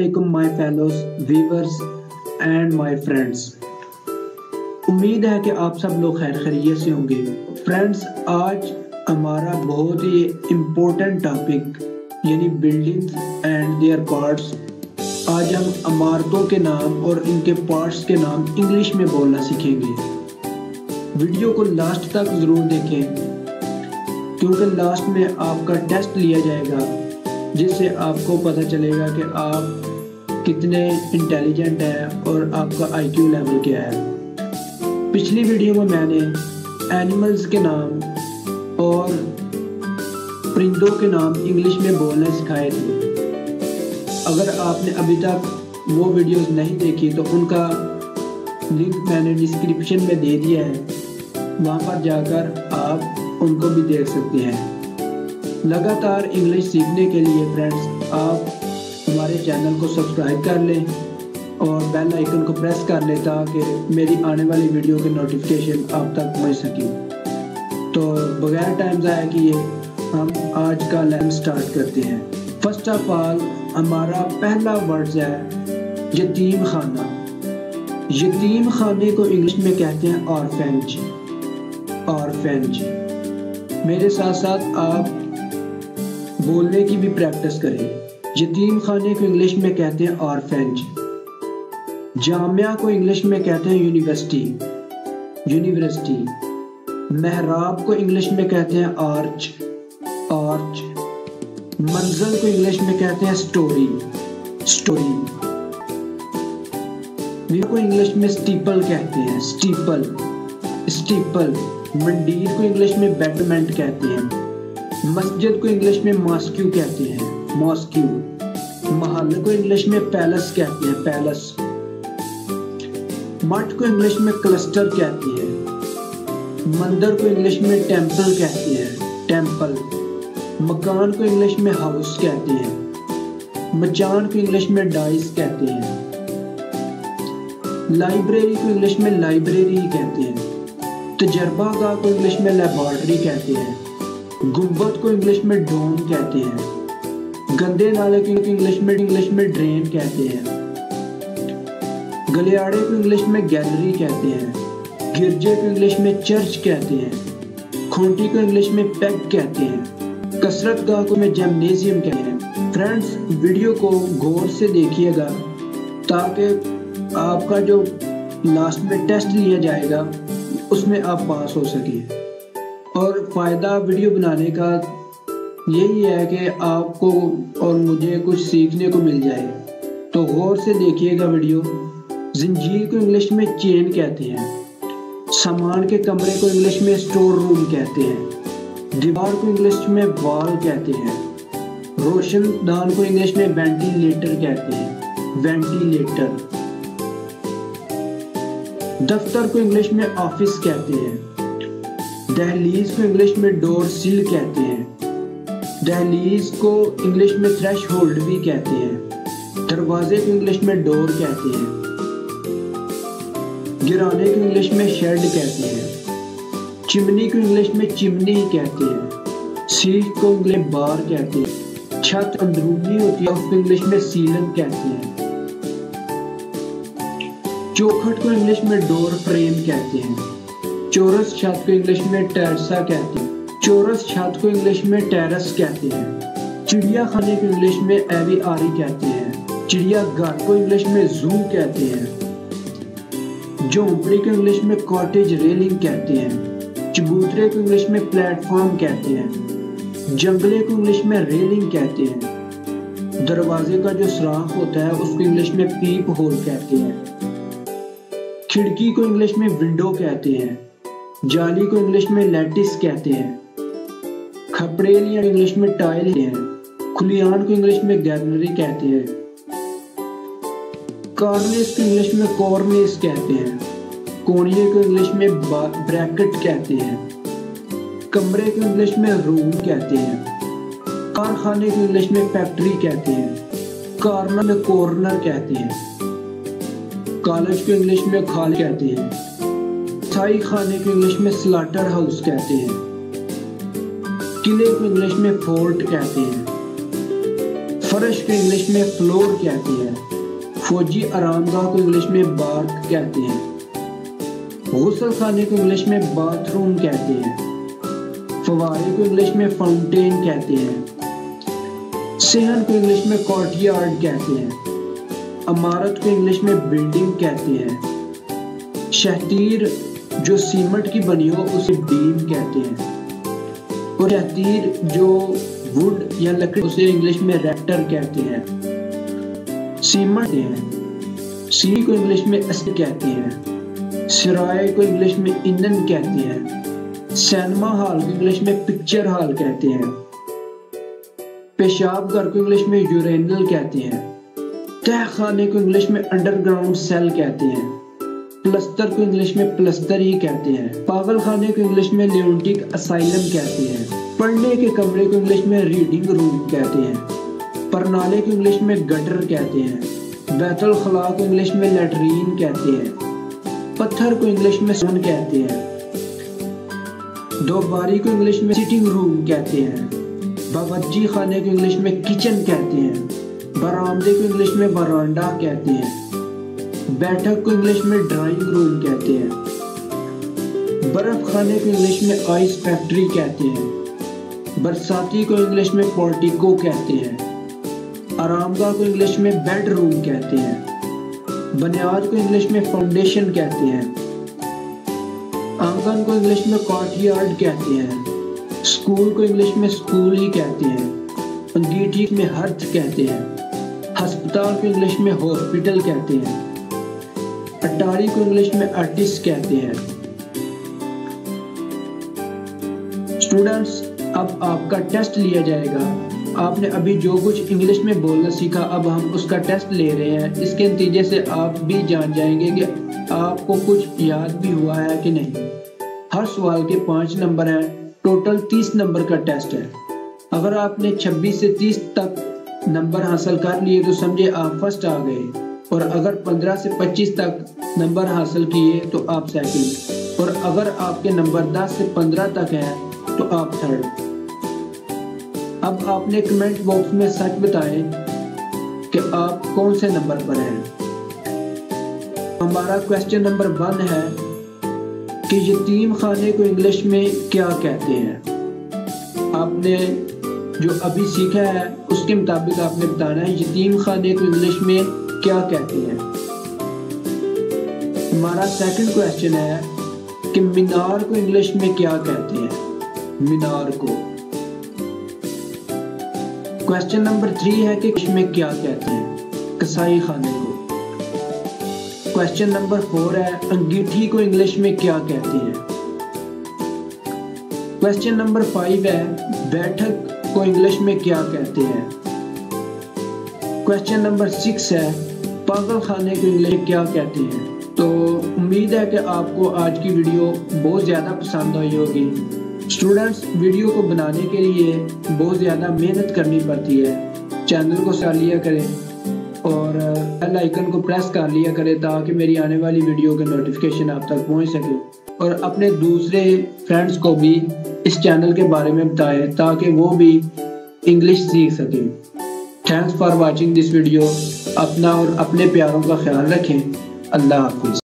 वालेकुम my fellows viewers and my friends उम्मीद है कि आप सब लोग खैर खैरियत से होंगे। फ्रेंड्स आज हमारा बहुत ही इम्पोर्टेंट टॉपिक यानी बिल्डिंग्स एंड देयर पार्ट्स आज हम इमारतों के नाम और इनके पार्ट्स के नाम इंग्लिश में बोलना सीखेंगे। वीडियो को लास्ट तक ज़रूर देखें, क्योंकि लास्ट में आपका टेस्ट लिया जाएगा, जिससे आपको पता चलेगा कि आप कितने इंटेलिजेंट हैं और आपका आईक्यू लेवल क्या है। पिछली वीडियो में मैंने एनिमल्स के नाम और परिंदों के नाम इंग्लिश में बोलना सिखाए थे। अगर आपने अभी तक वो वीडियोस नहीं देखी तो उनका लिंक मैंने डिस्क्रिप्शन में दे दिया है। वहाँ पर जाकर आप उनको भी देख सकते हैं। लगातार इंग्लिश सीखने के लिए फ्रेंड्स आप हमारे चैनल को सब्सक्राइब कर लें और बेल आइकन को प्रेस कर लें ताकि मेरी आने वाली वीडियो के नोटिफिकेशन आप तक पहुँच सके। तो बगैर टाइम ज़ाया किए, हम आज का लैन स्टार्ट करते हैं। फ़र्स्ट ऑफ़ ऑल हमारा पहला वर्ड है यतीम खाना। यतीम खाने को इंग्लिश में कहते हैं ऑर्फेंज ऑर्फेंज मेरे साथ साथ आप बोलने की भी प्रैक्टिस करें। यतीम खाने को इंग्लिश में कहते हैं ऑर्फेंज जामिया को इंग्लिश में कहते हैं यूनिवर्सिटी यूनिवर्सिटी महराब को इंग्लिश में कहते हैं आर्च आर्च मंजिल को इंग्लिश में कहते हैं स्टोरी स्टोरी को इंग्लिश में स्टीपल कहते हैं। स्टीपल स्टीपल मंडीर को इंग्लिश में बेटमेंट कहते हैं। मस्जिद को इंग्लिश में मॉस्क्यू कहते हैं। मॉस्क्यू महल को इंग्लिश में पैलेस कहते हैं, पैलेस। मठ को इंग्लिश में क्लस्टर कहते हैं। मंदिर को इंग्लिश में टेंपल कहते हैं, टेंपल। मकान को इंग्लिश में हाउस कहते हैं। मचान को इंग्लिश में डाइस कहते हैं। लाइब्रेरी को इंग्लिश में लाइब्रेरी कहते हैं। तजर्बा गाह को इंग्लिश में लेबोरेटरी कहते हैं। गुंबद को इंग्लिश में डोम कहते हैं। गंदे नाले को इंग्लिश में इंग्लिश में ड्रेन कहते हैं। गलियाड़े को इंग्लिश में गैलरी कहते हैं। गिरजे को इंग्लिश में चर्च कहते हैं। खूंटी को इंग्लिश में पेग कहते हैं। कसरत गाह को में जेमनेजियम कहते हैं। फ्रेंड्स वीडियो को गौर से देखिएगा, ताकि आपका जो लास्ट में टेस्ट लिया जाएगा, उसमें आप पास हो सके। और फ़ायदा वीडियो बनाने का यही है कि आपको और मुझे कुछ सीखने को मिल जाए। तो गौर से देखिएगा वीडियो। जंजीर को इंग्लिश में चेन कहते हैं। सामान के कमरे को इंग्लिश में स्टोर रूम कहते हैं। दीवार को इंग्लिश में वॉल कहते हैं। रोशनदान को इंग्लिश में वेंटिलेटर कहते हैं। वेंटिलेटर। दफ्तर को इंग्लिश में ऑफ़िस कहते हैं। दहलीज को इंग्लिश में डोर सील कहते हैं। दहलीज को इंग्लिश में थ्रेश होल्ड भी कहते हैं। दरवाजे को इंग्लिश में डोर कहते हैं। गिराने को इंग्लिश में शेड कहते हैं। चिमनी को इंग्लिश में चिमनी कहते हैं। सीट को इंग्लिश बार कहते हैं। छत अंदरूनी होती है, उसको इंग्लिश में सीलन कहते हैं। चौखट को इंग्लिश में डोर फ्रेम कहते हैं। चोरस छत को इंग्लिश में टेरसा कहते हैं। चोरस छत को इंग्लिश में टेरस कहते हैं। चिड़िया खाने को इंग्लिश में एवी आरी कहते हैं। चिड़िया घर को इंग्लिश में जू कहते हैं। झोंपड़ी को इंग्लिश में कॉटेज रेलिंग कहते हैं। चबूतरे को इंग्लिश में प्लेटफॉर्म कहते हैं। जंगले को इंग्लिश में रेलिंग कहते हैं। दरवाजे का जो सुराख होता है, उसको इंग्लिश में पीप होल कहते हैं। खिड़की को इंग्लिश में विंडो कहते हैं। जाली को इंग्लिश में लेटिस कहते हैं। खपड़ेलियाँ इंग्लिश में टाइल हैं। खुलियान को इंग्लिश में गैलरी कहते हैं। कॉर्निस को इंग्लिश में कॉर्निस कहते हैं। कोनिए को इंग्लिश में ब्रैकेट कहते हैं। कमरे को इंग्लिश में रूम कहते हैं। कारखाने को इंग्लिश में फैक्ट्री कहते हैं। कॉर्नर में कॉर्नर कहते हैं। कॉलेज को इंग्लिश में खाल कहते हैं। स्थायी खाने को इंग्लिश में स्लाटर हाउस कहते हैं। किले को इंग्लिश में फोर्ट कहते हैं। फर्श को इंग्लिश में फ्लोर कहते हैं। फौजी आरामगाह को इंग्लिश में बार्क कहते हैं। गसल खाने को इंग्लिश में बाथरूम कहते हैं। फवारे को इंग्लिश में फाउंटेन कहते हैं। सेहन को इंग्लिश में कोर्टयार्ड कहते हैं। अमारत को इंग्लिश में बिल्डिंग कहते हैं। शहतीर जो सीमेंट की बनी हो, उसे बीम कहते हैं। और शहतीर जो वुड या लकड़ी, उसे इंग्लिश में रेक्टर कहते हैं। सीमेंट हैं। सी को इंग्लिश में एस कहते हैं। सिराय को इंग्लिश में ईंधन कहते हैं। सैनमा हॉल को इंग्लिश में पिक्चर हॉल कहते हैं। पेशाब घर को इंग्लिश में यूरेनल कहते हैं। तह खाने को इंग्लिश में अंडरग्राउंड सेल कहते हैं। प्लस्तर को इंग्लिश में प्लस्तर ही कहते हैं। पागल खाने को इंग्लिश में लियोटिक असाइलम कहते हैं। पढ़ने के कमरे को इंग्लिश में रीडिंग रूम कहते हैं। परनाले को इंग्लिश में गटर कहते हैं। बैतुल खला को इंग्लिश में लेटरीन कहते हैं। पत्थर को इंग्लिश में सोन कहते हैं। दो बारी को इंग्लिश में सिटिंग रूम कहते हैं। बावजी खाने को इंग्लिश में किचन कहते हैं। बरामदे को इंग्लिश में बरांडा कहते हैं। बैठक को इंग्लिश में ड्राइंग रूम कहते हैं। बर्फ़ खाने को इंग्लिश में आइस फैक्ट्री कहते हैं। बरसाती को इंग्लिश में पोर्टिको कहते हैं। आरामगाह को इंग्लिश में बेड रूम कहते हैं। बुनियाद को इंग्लिश में फाउंडेशन कहते हैं। आँगन को इंग्लिश में कॉर्टयार्ड कहते हैं। स्कूल को इंग्लिश में स्कूल ही कहते हैं। अंगीठी में हर्थ कहते हैं। अस्पताल को इंग्लिश में हॉस्पिटल कहते हैं। अटारी को इंग्लिश में आर्टिस्ट कहते हैं। स्टूडेंट्स अब आपका टेस्ट लिया जाएगा। आपने अभी जो कुछ इंग्लिश में बोलना सीखा, अब हम उसका टेस्ट ले रहे हैं। इसके नतीजे से आप भी जान जाएँगे कि आपको कुछ याद भी हुआ है कि नहीं। हर सवाल के पाँच नंबर हैं टोटल तीस नंबर का टेस्ट है। अगर आपने 26 से 30 तक नंबर हासिल कर लिए तो समझे आप फ़र्स्ट आ गए। और अगर 15 से 25 तक नंबर हासिल किए तो आप सेकंड और अगर आपके नंबर 10 से 15 तक हैं तो आप थर्ड अब आपने कमेंट बॉक्स में सच बताएँ कि आप कौन से नंबर पर हैं। हमारा क्वेश्चन नंबर वन है कि यतीम खाने को इंग्लिश में क्या कहते हैं। आपने जो अभी सीखा है, उसके मुताबिक आपने बताना है, यतीम खाने को इंग्लिश में क्या कहते हैं। हमारा सेकंड क्वेश्चन है कि मीनार को इंग्लिश में क्या कहते हैं? मीनार को। क्वेश्चन नंबर थ्री है कि इसमें क्या कहते हैं? कसाई खाने को। क्वेश्चन नंबर फोर है, अंगीठी को इंग्लिश में क्या कहते हैं? क्वेश्चन नंबर फाइव है, बैठक को इंग्लिश में क्या कहते हैं? क्वेश्चन नंबर सिक्स है, पागल खाने को इंग्लिश क्या कहते हैं? तो उम्मीद है कि आपको आज की वीडियो बहुत ज़्यादा पसंद आई होगी। स्टूडेंट्स वीडियो को बनाने के लिए बहुत ज़्यादा मेहनत करनी पड़ती है। चैनल को सर लिया करें और बेल आइकन को प्रेस कर लिया करें ताकि मेरी आने वाली वीडियो के नोटिफिकेशन आप तक पहुँच सके। और अपने दूसरे फ्रेंड्स को भी इस चैनल के बारे में बताएँ, ताकि वो भी इंग्लिश सीख सकें। Thanks for watching this video अपना और अपने प्यारों का ख्याल रखें। अल्लाह हाफिज़।